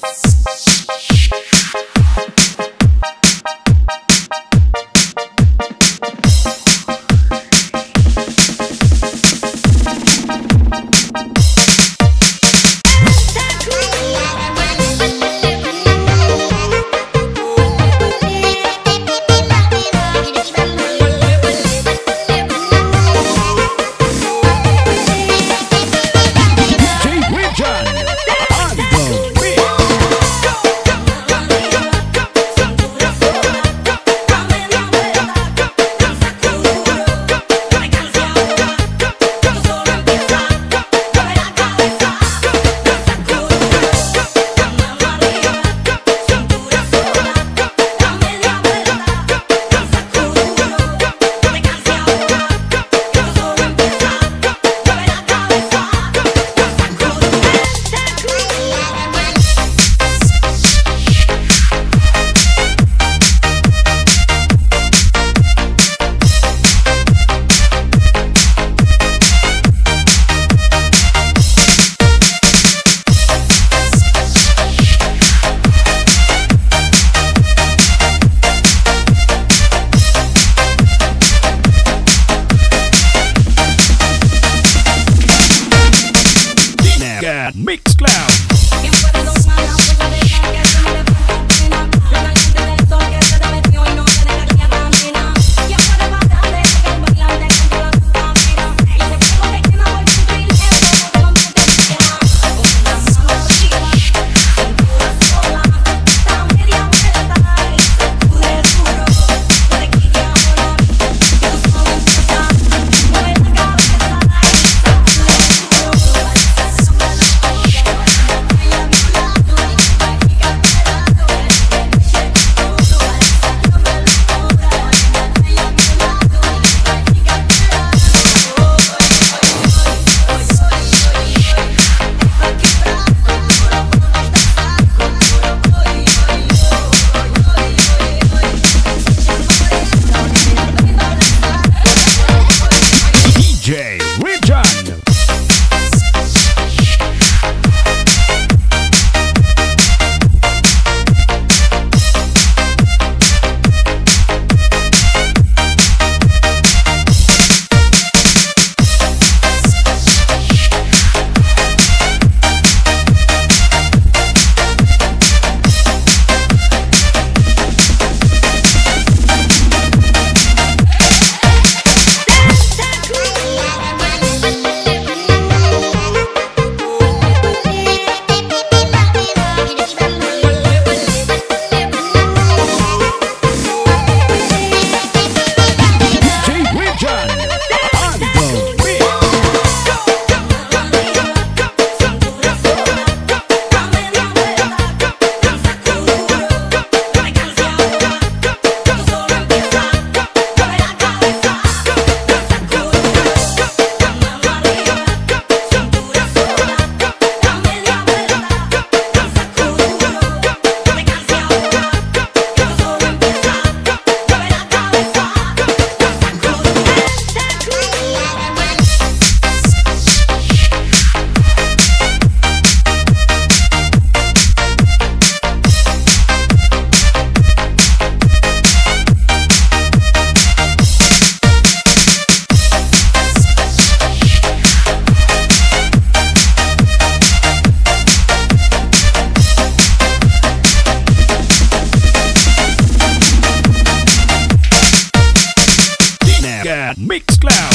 The beat. Got Mixcloud. Mixcloud.